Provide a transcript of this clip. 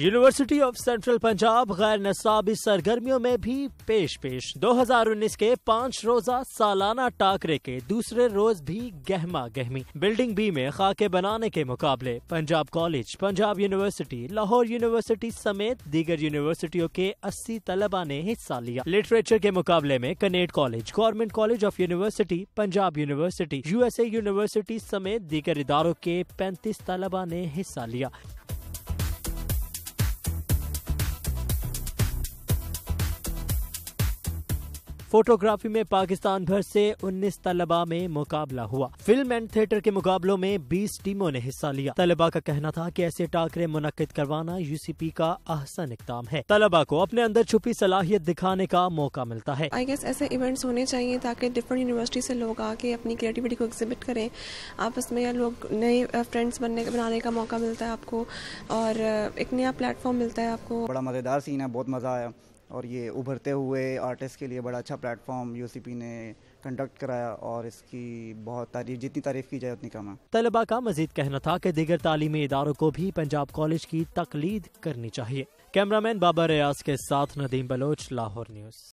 University of central Punjab غیر نصابی سرگرمیوں میں بھی پیش پیش۔ دو ہزار انیس کے پانچ روزہ سالانہ ٹاکرے کے دوسرے روز بھی گہما گہمی۔ بلڈنگ بی میں خاکے بنانے کے مقابلے Punjab college, Punjab university, Lahore university سمیت دیگر یونیورسٹیوں کے اسی طلبہ نے حصہ لیا۔ لٹریچر کے مقابلے میں Kinnaird college, government college of university, Punjab university, U S A university سمیت دیگر اداروں کے پینتیس طلبہ نے حصہ لیا۔ فوٹوگرافی میں پاکستان بھر سے انیس طلبہ میں مقابلہ ہوا۔ فلم اینڈ تھیٹر کے مقابلوں میں بیس ٹیموں نے حصہ لیا۔ طلبہ کا کہنا تھا کہ ایسے ٹاکرے منعقد کروانا یو سی پی کا احسن اقدام ہے۔ طلبہ کو اپنے اندر چھپی صلاحیت دکھانے کا موقع ملتا ہے۔ آئی گیس ایسے ایونٹس ہونے چاہیے تاکہ ڈفرنٹ یونیورسٹی سے لوگ آ کے اپنی کریٹیوٹی کو ایگزبٹ کریں۔ آپس میں لوگ نئے فرینڈس بننے بنانے کا موقع ملتا ہے آپ کو اور ایک نیا پلیٹ فارم ملتا ہے آپ کو۔ بڑا مزیدار سین ہے بہت مزہ آیا۔ اور یہ ابھرتے ہوئے آرٹسٹ کے لیے بڑا اچھا platform U C P نے کنڈکٹ کرایا اور اس کی بہت تعریف جتنی تعریف کی جائے اتنی کم ہے۔ طلبہ کا مزید کہنا تھا کہ دیگر تعلیمی اداروں کو بھی پنجاب کالج کی تقلید کرنی چاہیے۔ کیمرامین بابا ریاض کے ساتھ ندیم بلوچ، لاہور نیوز۔